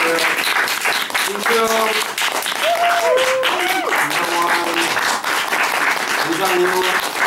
안녕하세요. 김수영, 김성원, 부장님